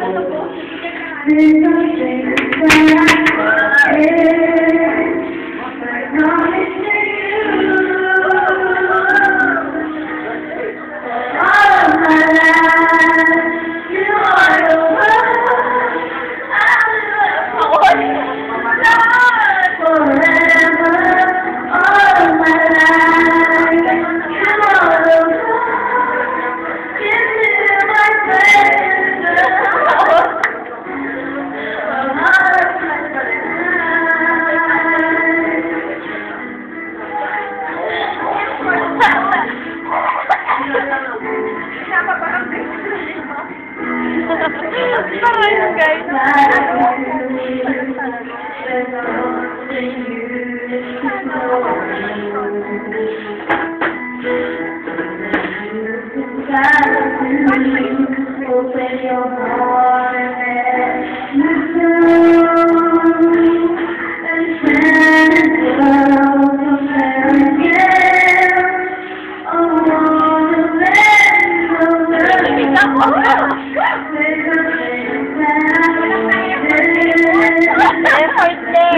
Thank you. Parang guys. Oh, Din.